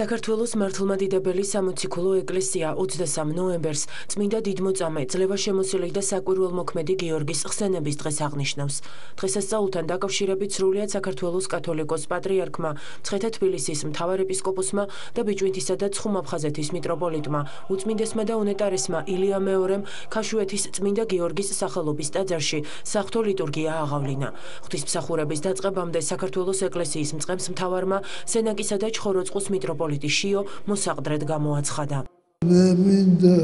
საქართველოს მართლმადიდებელი სამოციქულო ეკლესია 23 ნოემბერს წმინდა დიდმოწამე ძლევაშემოსილი და საკვირველმოქმედი გიორგის ხსენების დღეს აღნიშნავს. დღესასწაულთან დაკავშირებით სრულიად საქართველოს კათოლიკოს პატრიარქმა, მცხეთა თბილისის მთავარეპისკოპოსმა და ბიჭვინთისა და ცხუმაფხაზეთის მიტროპოლიტმა, უწმინდესმა და უნეტარესმა ილია მეორემ ქაშვეთის წმინდა გიორგის სახელობის ტაძარში საღვთო ლიტურგია აღავლინა. ღვთისმსახურების დაწყებამდე საქართველოს ეკლესიის მწყემს მთავარმა სენაკისა და ჩხოროწყუს მიტროპოლიტმა მეტროპოლიტი შიო მოსაყდრედ გამოაცხადა. მე მინდა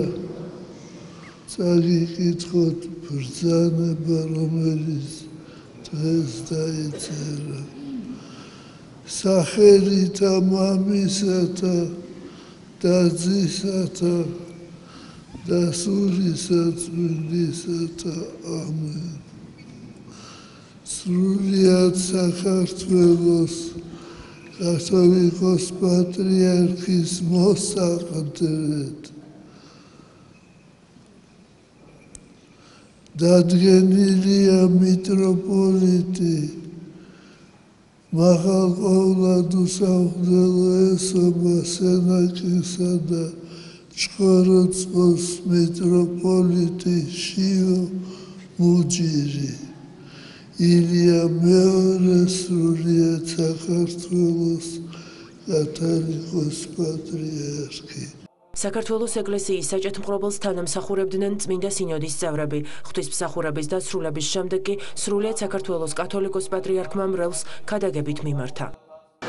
წაგიკითხოთ ბრძანება რომელიც დღეს დაიწერა. სახელითა მამისათა და ძისათა და სულისა წმინდისათა ამენ. სრულიად საქართველოს კათოლიკოს პატრიარქის მოსაყდრეთ დადგენილია მიტროპოლიტი მაღალ ყოვლად უსახდელო ესობა სენაკისა და ჩხოროწყოს მიტროპოლიტი შიო მუჯირი ილია მეორე სრულიად საქართველოს კათოლიკოს პატრიარქი საქართველოს ეკლესიის საჭეთმყრობელს თანამსახურებდნენ წმინდა სინოდის წევრები. ღვთისმსახურების დასრულების შემდეგ კი სრულიად საქართველოს კათოლიკოს პატრიარქმა მრევლს ქადაგებით მიმართა.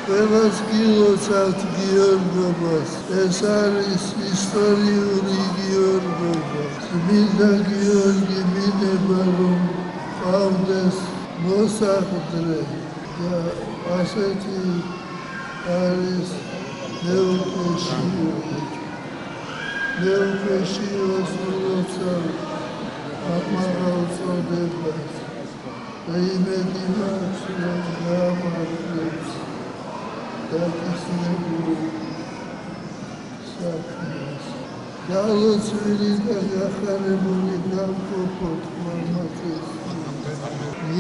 ყველას გილოცავთ გიორგობას. ეს არის ისტორიული გიორგობა. წმინდა გიორგი მინება რომ ყავდეს მოსახვდრე და ასეთი არის ნეუქეში ნეუქეში როცა აკმარალ წოდებას და იმედი მაქვს რომ გამარჯვებს და ისინი საქმეს გალოცვილი და გახარებული გამყოფოთ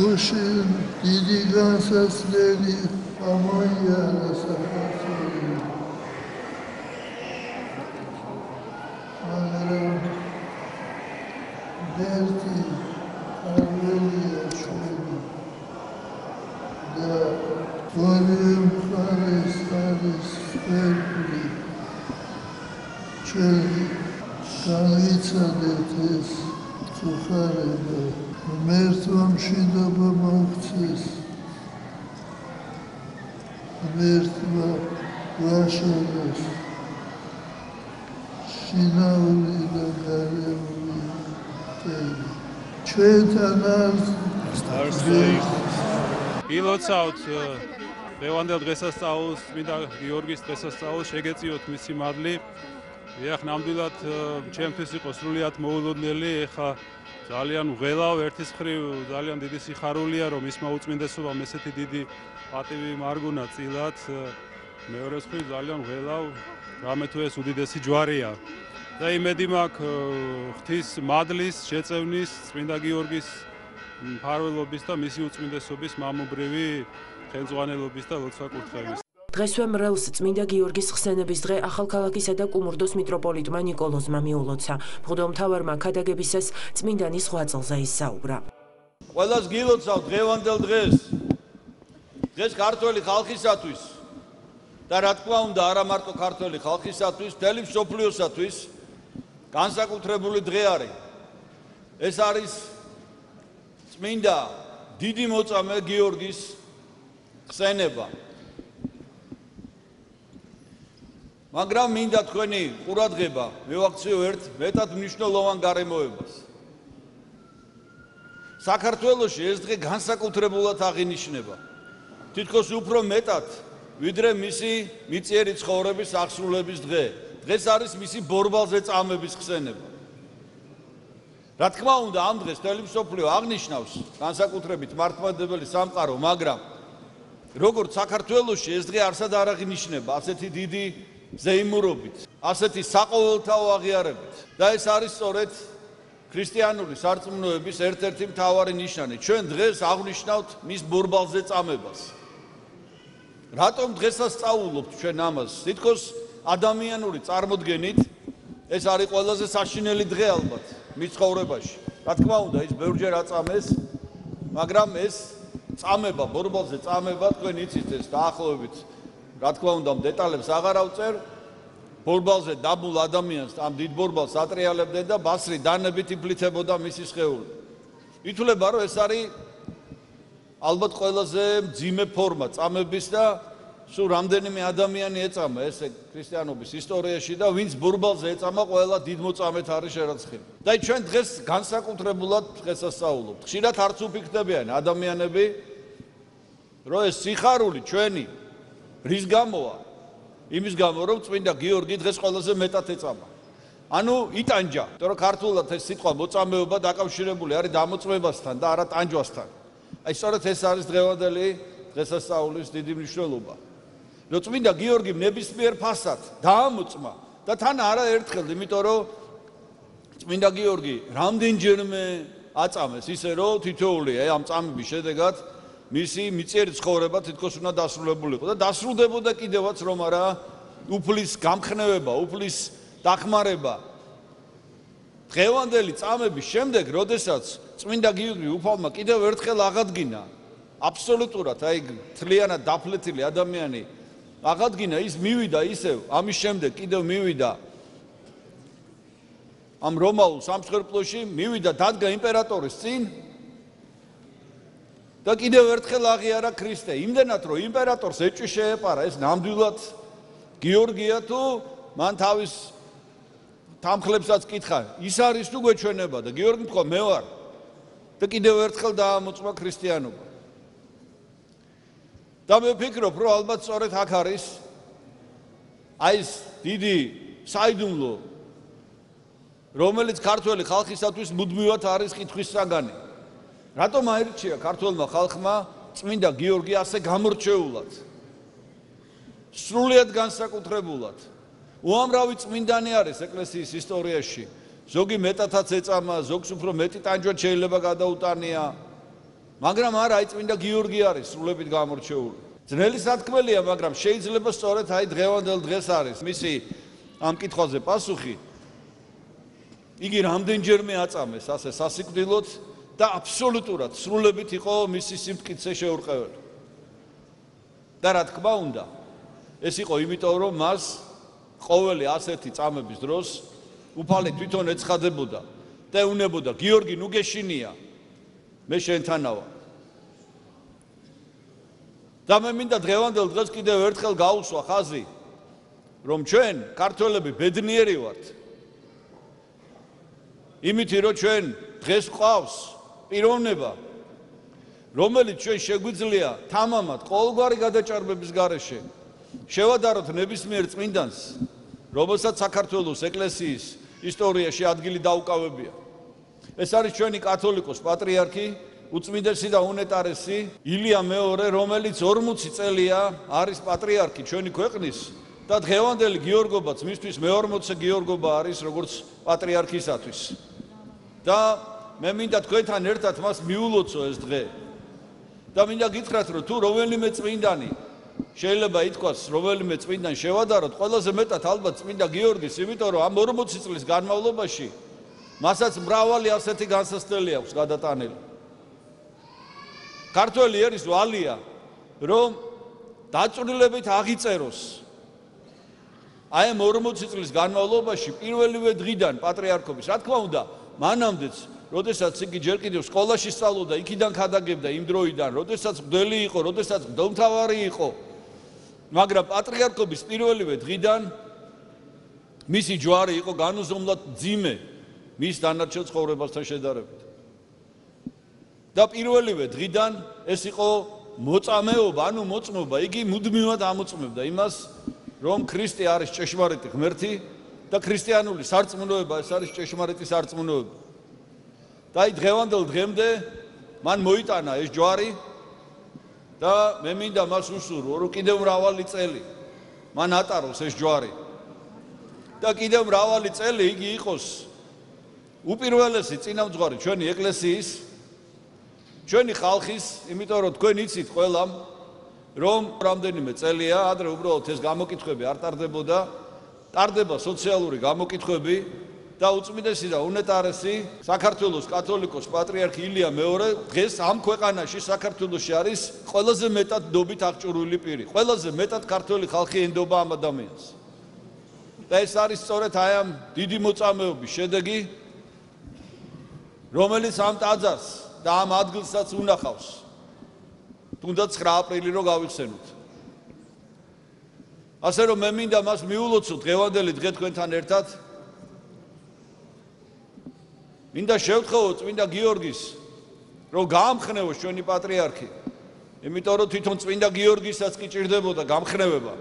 გუშინ დიდი განსასწრელი ამოიარა საქართველო მაგრამ ერთი არველია ჩვენი და ორი მხარეს არის ფერფლი ჩვენ განვიცადეთ ეს წუხარება მერთვა მშვიდობა მოგცეს მერთვა ვაშალოს შინაური და გარეული ტელი. ჩვენთან ილოცავთ ლევანდელ დღესასწაულს მინდა გიორგის დღესასწაულს შეგეწიოთ მისი მადლი. ეხ ნამდვილად ჩემთვის იყო სრულიად მოულოდნელი ეხა ძალიან ვღელავ ერთის ხრივ ძალიან დიდი სიხარულია რომ ის მოუწმინდესობამ ესეთი დიდი პატივი მარგუნა წილად მეორე ხრივ ძალიან ვღელავ რამე თუ ეს უდიდესი ჯვარია. და იმედი მაქვს ღვთის მადლის შეწევნის წმინდა გიორგის მფარველობის და მისი უწმინდესობის მამობრივი ხელმძღვანელობის და ლოცვა კურთხევის დღესვე მრევლს წმინდა გიორგის ხსენების დღე ახალქალაქისა და კუმურდოს მიტროპოლიტმა ნიკოლოზმა მიულოცა. მღვდელმთავარმა ქადაგებისას წმინდანის ღვაწლზე ისაუბრა. ყველას გილოცავ დღევანდელ დღეს. დღეს ქართველი ხალხისათვის და რა თქმა უნდა არა მარტო ქართველი ხალხისათვის, მთელი მსოფლიოსათვის განსაკუთრებული დღე არის. ეს არის წმინდა დიდი მოწამე გიორგის ხსენება. მაგრამ მინდა თქვენი ყურადღება მევაქციო ერთ მეტად მნიშვნელოვან გარემოებას. საქართველოში ეს დღე განსაკუთრებულად აღინიშნება. თითქოს უფრო მეტად ვიდრე მისი მიწიერი ცხოვრების აღსრულების დღე. დღეს არის მისი ბორბალზე წამების ხსენება. რა თქმა უნდა, ამ დღეს თელევიზიო აღნიშნავს განსაკუთრებით მართლმადიდებელი სამყარო, მაგრამ როგორც საქართველოში ეს დღე არსად არ აღინიშნება ასეთი დიდი ზეიმურობით, ასეთი საყოველთაო აღიარებით და ეს არის სწორედ ქრისტიანული სარწმუნოების ერთ-ერთი მთავარი ნიშანი. ჩვენ დღეს აღნიშნავთ მის ბურბალზე წამებას. რატომ დღესაც სწავლობთ ჩვენ ამას? თითქოს ადამიანური წარმოდგენით ეს არის ყველაზე საშინელი დღე ალბათ მის ცხოვრებაში. რა თქმა უნდა, ის ბევრჯერ აწამეს, მაგრამ ეს წამება, ბორბალზე წამება, თქვენ იცით ეს დაახლოებით, რა თქმა უნდა, დეტალებს აღარ ავწერ. ბორბალზე დაბულ ადამიანს ამ დიდ ბორბალს ატრიალებდნენ და ბასრი დანებით იფლიცებოდა მისი სხეული. ითვლება, რომ ეს არის ალბათ ყველაზე ძიმე ფორმა წამების და სულ რამდენიმე ადამიანი ეწამა ესე ქრისტიანობის ისტორიაში და ვინც ბურბალზე ეწამა ყველა დიდ მოწამეთ არის შერაცხილი. და ჩვენ დღეს განსაკუთრებულად დღესასწაულობთ. ხშირად არც უფიქრდებიან ადამიანები რომ ეს სიხარული ჩვენი რის გამოა? იმის გამო რომ წმინდა გიორგი დღეს ყველაზე მეტად ეწამა. ანუ იტანჯა, იმიტომ რომ ქართულად ეს სიტყვა მოწამეობა დაკავშირებული არის დამოწმებასთან და არა ტანჯვასთან. აი სწორედ ეს არის დღევანდელი დღესასწაულის დიდი მნიშვნელობა. რომ წმინდა გიორგი ნებისმიერ ფასად დაამოწმა და თან არა ერთხელ, იმიტომ რომ წმინდა გიორგი რამდენჯერმე აწამეს ისე რომ თითოეული აი ამ წამების შედეგად მისი მიწიერი ცხოვრება თითქოს უნდა დასრულებულიყო და დასრულდებოდა კიდევაც რომ არა უფლის გამხნევება, უფლის დახმარება. დღევანდელი წამების შემდეგ, როდესაც წმინდა გიორგი უფალმა კიდევ ერთხელ აღადგინა აბსოლუტურად აი თლიანად დაფლეთილი ადამიანი აღადგინა ის მივიდა ისევ ამის შემდეგ კიდევ მივიდა ამ რომაულ სამსხვერპლოში მივიდა დადგა იმპერატორის წინ და კიდევ ერთხელ აღიარა ქრისტე. იმდენად რომ იმპერატორს ეჭვი შეეპარა ეს ნამდვილად. გიორგია თუ მან თავის თამხლებსაც კითხა ის არის თუ გვეჩვენება? და გიორგი თქვა მე ვარ და კიდევ ერთხელ დაამოწმა ქრისტიანობა. და მე ვფიქრობ რომ ალბათ სწორედ აქ არის აი ეს დიდი საიდუმლო რომელიც ქართველი ხალხისათვის მუდმივად არის კითხვის საგანი რატომ აირჩია ქართველმა ხალხმა წმინდა გიორგი ასე გამორჩეულად სრულიად განსაკუთრებულად უამრავი წმინდანი არის ეკლესიის ისტორიაში. ზოგი მეტათაც ეწამა, ზოგს უფრო მეტი ტანჯვა შეიძლება გადაუტანია. მაგრამ არა, აი წმინდა გიორგი არის სრულებით გამორჩეული. ძნელი სათქმელია, მაგრამ შეიძლება სწორედ აი დღევანდელ დღეს არის მისი ამ კითხვაზე პასუხი. იგი რამდენჯერმე აწამეს ასე სასიკვდილოდ და აბსოლუტურად სრულებით იყო მისი სიმტკიცე შეურყეველი. და რა თქმა უნდა, ეს იყო იმიტომ რომ მას ყოველი ასეთი წამების დროს უფალი თვითონ ეცხადებოდა და ეუნებოდა. გიორგი ნუ გეშინია მე შენთანავა და მე მინდა დღევანდელ დღეს კიდევ ერთხელ გაუსვა ხაზი რომ ჩვენ ქართველები ბედნიერი ვართ. იმითი რომ ჩვენ დღეს ყავს პიროვნება რომელიც ჩვენ შეგვიძლია თამამად ყოველგვარი გადაჭარბების გარეშე შევადაროთ ნებისმიერ წმინდანს, რომელსაც საქართველოს ეკლესიის ისტორიაში ადგილი დაუკავებია. ეს არის ჩვენი კათოლიკოს პატრიარქი, უწმინდესი და უნეტარესი ილია მეორე, რომელიც 40 წელია არის პატრიარქი ჩვენი ქვეყნის და დღევანდელი გიორგობაც მისთვის მე-40 გიორგობა არის როგორც პატრიარქისათვის. და მე მინდა თქვენთან ერთად მას მიულოცო ეს დღე. და მინდა გითხრათ, რომ თუ რომელიმე წმინდანი შეიძლება ითქვას რომელიმე წმინდან შევადაროთ ყველაზე მეტად ალბათ წმინდა გიორგის იმიტომ რომ ამ 40 წლის განმავლობაში მასაც მრავალი ასეთი განსასწრელი აქვს გადატანილი ქართველი ერის ვალია რომ დაწვრილებით აღიწეროს აი ამ 40 წლის განმავლობაში პირველივე დღიდან პატრიარქობის რა თქმა უნდა მანამდეც როდესაც იგი ჯერ კიდევ სკოლაში სწავლობდა იქიდან ხადაგებდა იმ დროიდან როდესაც მდელი იყო როდესაც მდომთავარი იყო მაგრამ პატრიარქობის პირველივე დღიდან მისი ჯვარი იყო განუზომლად ძიმე მის დანარჩენ ცხოვრებასთან შედარებით. და პირველივე დღიდან ეს იყო მოწამეობა, ანუ მოწმობა, იგი მუდმივად ამოწმებდა იმას, რომ ქრისტე არის ჭეშმარიტი ღმერთი და ქრისტიანული სარწმუნოება ეს არის ჭეშმარიტი სარწმუნოება. და აი დღევანდელ დღემდე მან მოიტანა ეს ჯვარი და მე მინდა მას უსურვო რომ კიდევ მრავალი წელი მან ატაროს ეს ჯვარი. და კიდევ მრავალი წელი იგი იყოს უპირველესი წინამძღვარი ჩვენი ეკლესიის ჩვენი ხალხის იმიტომ რომ თქვენ იცით ყველამ რომ რამდენიმე წელია ადრე უბრალოდ ეს გამოკითხები არ ტარდებოდა, ტარდება სოციალური გამოკითხები და უწმიდესი და უნეტარესი საქართველოს კათოლიკოს პატრიარქი ილია მეორე დღეს ამ ქვეყანაში საქართველოსში არის ყველაზე მეტად დობით აღჭურვილი პირი. ყველაზე მეტად ქართული ხალხი ენდობა ამ ადამიანს. და ეს არის სწორედ აი ამ დიდი მოწამეობის შედეგი, რომელიც ამ ტაძარს და ამ ადგილსაც უნახავს. თუნდაც 9 აპრილი რო გავიხსენოთ. ასე რომ მე მინდა მას მიულოცოთ დღევანდელი დღე თქვენთან ერთად. მინდა შევთხოვო წმინდა გიორგის რომ გაამხნევოს ჩვენი პატრიარქი. იმიტომ რომ თვითონ წმინდა გიორგისაც კი ჭირდებოდა გამხნევება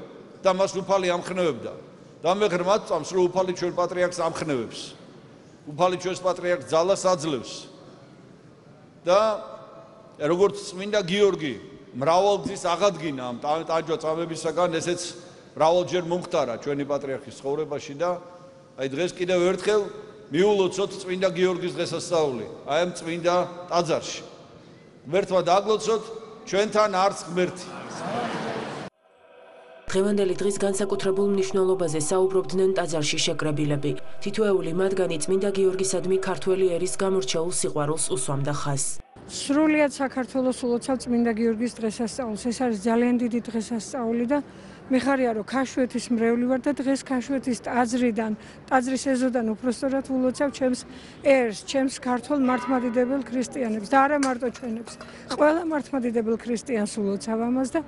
და მას უფალი ამხნევებდა. და მე ღრმად წამს რომ უფალი ჩვენ პატრიარქს ამხნევებს. უფალი ჩვენს პატრიარქს ძალას აძლევს. და როგორც წმინდა გიორგი მრავალგზის აღადგინა ამ ტაჯვა წამებისაგან ესეც მრავალჯერ მომხდარა ჩვენი პატრიარქის ცხოვრებაში და აი დღეს კიდევ ერთხელ მიულოცოთ წმინდა გიორგის დღესასწაული აი ამ წმინდა ტაძარში ღმერთმა დაგლოცოთ ჩვენთან არც ღმერთი დღევანდელი დღის განსაკუთრებულ მნიშვნელობაზე საუბრობდნენ ტაძარში შეკრებილები. თითოეული მათგანი წმინდა გიორგისადმი ქართველი ერის გამორჩეულ სიყვარულს უსვამდა ხაზს. სრულიად საქართველოს ულოცავ წმინდა გიორგის დღესასწაულს. ეს არის ძალიან დიდი დღესასწაული და მეხარია რომ ქაშვეთის მრევლი ვარ და დღეს ქაშვეთის ტაძრიდან, ტაძრის ეზოდან უпроსტორად ვულოცავ ჩემს ერს, ჩემს ქართულ მართლმადიდებელ ქრისტიანებს და არა მარტო ჩვენებს. ყველა მართლმადიდებელ ქრისტიანს ვულოცავ ამას და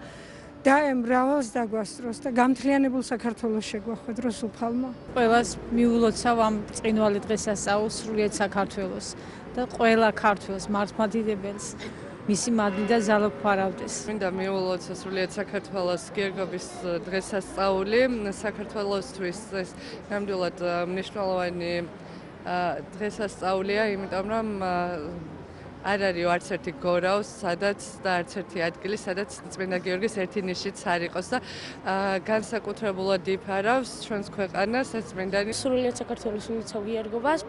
და ამ მრავალს დაგვასწროს და გამთლიანებულ საქართველოს შეგვახვედროს უფალმა. ყველას მიულოცავ ამ წინვალე დღესასწაულს სრულიად საქართველოს და ყველა ქართველს მართლმადიდებელს მისი მადლი და ზალა ფარავდეს. მინდა მიულოცა სრულიად საქართველოს გერგობის დღესასწაული საქართველოსთვის ეს ნამდვილად მნიშვნელოვანი დღესასწაულია, იმიტომ რომ არ არის არც ერთი გორავს, სადაც და არც ერთი ადგილი, სადაც წმინდა გიორგის ერთი ნიშიც არ იყოს და განსაკუთრებულად იფარავს ჩვენს ქვეყანას ეს წმინდანი. სრულიად საქართველოს ულოცავ გიორგობას,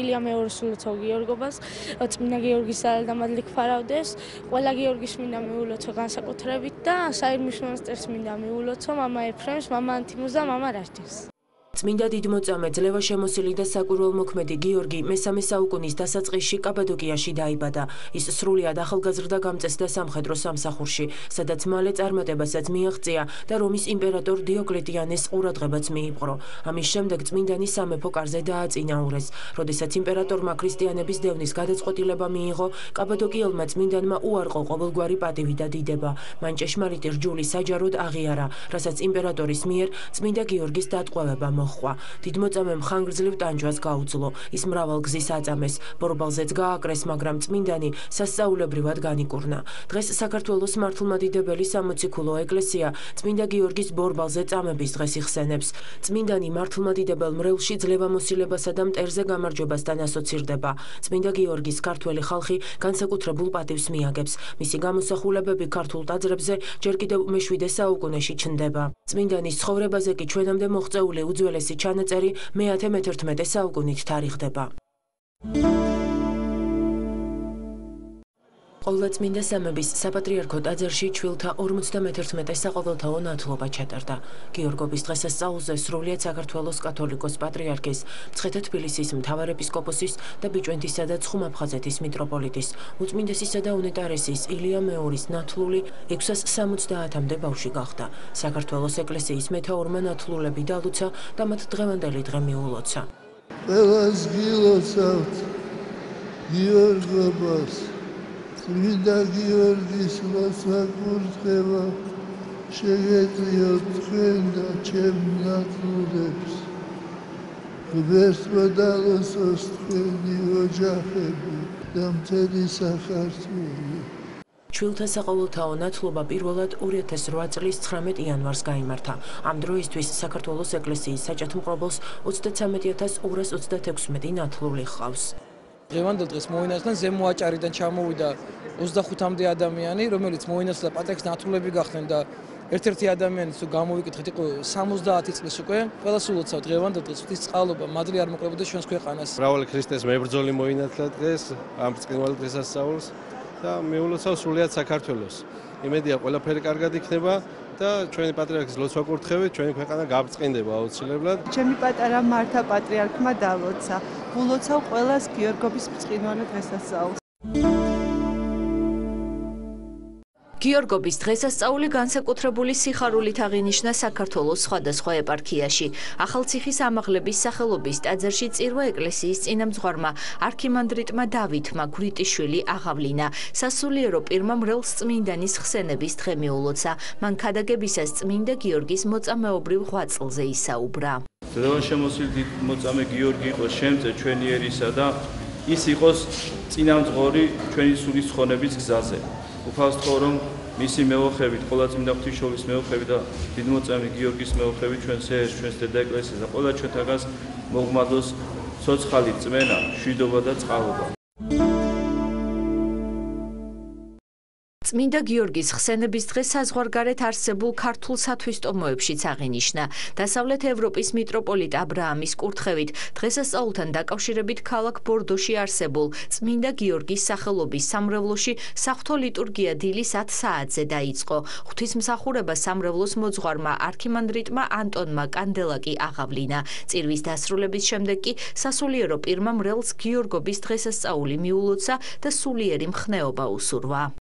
ილია მეორის ულოცავ გიორგობას, წმინდა გიორგის ალდამადლი ფარავდეს, ყველა გიორგის მინდა მიულოცო განსაკუთრებით და საერთმის მონასტერს მინდა მიულოცო მამა ეფრემს, ანთიმუს და მამა რაშტის. წმინდა დიდმოწამე ძლევა შემოსილი და საკვირველ მოქმედი გიორგი მესამე საუკუნის დასაწყისში კაბადოკიაში დაიბადა. ის სრულიად ახალგაზრდა გამწესდა სამხედრო სამსახურში, სადაც მალე წარმატებასაც მიაღწია და რომის იმპერატორ დიოკლეტიანეს ყურადღებაც მიიპყრო. ამის შემდეგ წმინდანი სამეფო კარზე დააწინაურეს. როდესაც იმპერატორმა ქრისტიანების დევნის გადაწყვეტილება მიიღო, კაბადოკიელმა წმინდანმა უარყო ყოველგვარი პატივი და დიდება. მან ჭეშმარიტი რჯული საჯაროდ აღიარა, რასაც იმპერატორის მიერ წმინდა გიორგის დატყვევება მო მოხვა. დიდმოწამემ ხანგრძლივ ტანჯვას გაუძლო. ის მრავალ გზის აწამეს, ბორბალზეც გააკრეს, მაგრამ წმინდანი სასწაულებრივად განიკურნა. დღეს საქართველოს მართლმადიდებელი სამოციქულო ეკლესია წმინდა გიორგის ბორბალზე წამების დღეს იხსენებს. წმინდანი მართლმადიდებელ მრევლში ძლევამოსილებასა და მტერზე გამარჯვებასთან ასოცირდება. წმინდა გიორგის ქართველი ხალხი განსაკუთრებულ პატივს მიაგებს. მისი გამოსახულებები ქართულ ტაძრებზე ჯერ კიდევ მე-7 საუკუნეში ჩნდება. წმინდანის ცხოვრებაზე კი ჩვენამდე მოღწეული უძველესი უძველესი ჩანაწერი მე-11 საუკუნით თარიღდება. ყოვლადწმინდა სამების საპატრიარქო ტაძარში ჩვილთა 51 საყოველთაო ნათლობა ჩატარდა. გიორგობის დღესასწაულზე სრულიად საქართველოს კათოლიკოს პატრიარქის, მცხეთა თბილისის მთავარეპისკოპოსის და ბიჭვენთისა და ცხუმაფხაზეთის მიტროპოლიტის, უწმინდესისა და უნეტარესის ილია მეორის ნათლული 670-მდე ბავში გახდა. საქართველოს ეკლესიის მეთაურმა ნათლულები დალუცა და მათ დღევანდელი დღე მიულოცა. ყველას გილოცავთ გიორგობას წმინდა გიორგის მოსაკურთხება შეგეწიოთ თქვენ და ჩემ ნათლულებს ღმერთმა დალოცოს თქვენი ოჯახები და მთელი საქართველო ჩვილთა საყოველთაო ნათლობა პირველად 2008 წლის 19 იანვარს გამართა. ამ დროისთვის საქართველოს ეკლესიის საჭათმყრობელს 33236 ნათლული ჰყავს. დღევანდელ დღეს მოინაცვლენ ზემოაჭარიდან ჩამოვიდა 25-მდე ადამიანი, რომელიც მოინაცვლა პატრიარქის ნათლულები გახდნენ და ერთ-ერთი ადამიანის თუ გამოვიკითხეთ იყო 70 წლის უკვე, ყველა სულოცავ დღევანდელ დღეს ღვთის წყალობა, მადლი არ მოყრებოდეს ჩვენს ქვეყანას. მრავალი ქრისტეს მებრძოლი მოინათლა დღეს ამ წინვალ დღესასწაულს და მეულოცავ სრულიად საქართველოს. იმედია ყველაფერი კარგად იქნება და ჩვენი პატრიარქის ლოცვა კურთხევით ჩვენი ქვეყანა გაბწყინდება აუცილებლად. ჩემი პატარა მართა პატრიარქმა დალოცა. გულოცავ ყველას გიორგობის ბრწყინვალე დღესასწაულს. გიორგობის დღესასწაული განსაკუთრებული სიხარულით აღინიშნა საქართველოს სხვადასხვა ეპარქიაში. ახალციხის ამაღლების სახელობის ტაძარში წირვა ეკლესიის წინამძღვარმა არქიმანდრიტმა დავითმა გვრიტიშვილი აღავლინა. სასულიერო პირმა მრევლს წმინდანის ხსენების დღე მიულოცა. მან ქადაგებისას წმინდა გიორგის მოწამეობრივ ღვაწლზე ისაუბრა. ძრევა მოწამე გიორგი იყო შემწე ჩვენი ერისა და ის იყოს წინამძღორი ჩვენი სულის ცხონების გზაზე. უფალსთხო რომ მისი მეოხებით, ყველა წმინდა ღვთისმშობლის მეოხებით და დიდმოწამე გიორგის მეოხებით ჩვენ სეერს ჩვენს დედა ეკლესიას და ყველა ჩვენთაგას მოგმადოს ცოცხალი წმენა, შვიდობა და წყალობა. წმინდა გიორგის ხსენების დღე საზღვარგარეთ არსებულ ქართულ სათვისტომოებშიც აღინიშნა. დასავლეთ ევროპის მიტროპოლიტ ა ブラ ამის კურთხევით დღესასწაულთან დაკავშირებით ქალაქ ბორდოში არსებულ წმინდა გიორგის სახელობის სამრევლოში საღვთო ლიტურგია დილის 10 საათზე დაიწყო. ღვთისმსახურება სამრევლოს მოძღვარმა არქიმანდრიტმა ანტონმა კანდელაკი აღავლინა. წირვის დასრულების შემდეგ კი სასულიერო პირმა მრევლს გიორგობის დღესასწაული მიულოცა და სულიერი მხნეობა უსურვა.